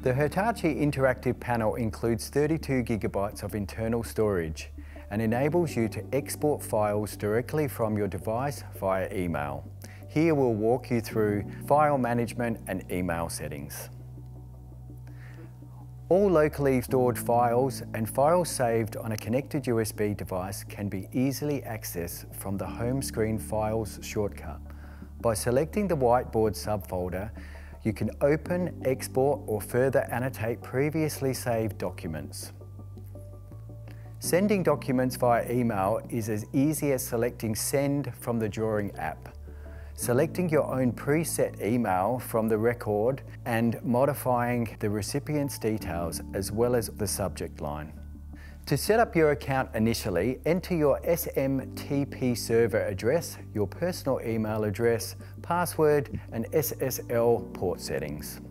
The Hitachi Interactive Panel includes 32 gigabytes of internal storage and enables you to export files directly from your device via email. Here we'll walk you through file management and email settings. All locally stored files and files saved on a connected USB device can be easily accessed from the home screen Files shortcut. By selecting the whiteboard subfolder, you can open, export or further annotate previously saved documents. Sending documents via email is as easy as selecting Send from the Drawing app selecting your own preset email from the record and modifying the recipient's details as well as the subject line. To set up your account initially, enter your SMTP server address, your personal email address, password and SSL port settings.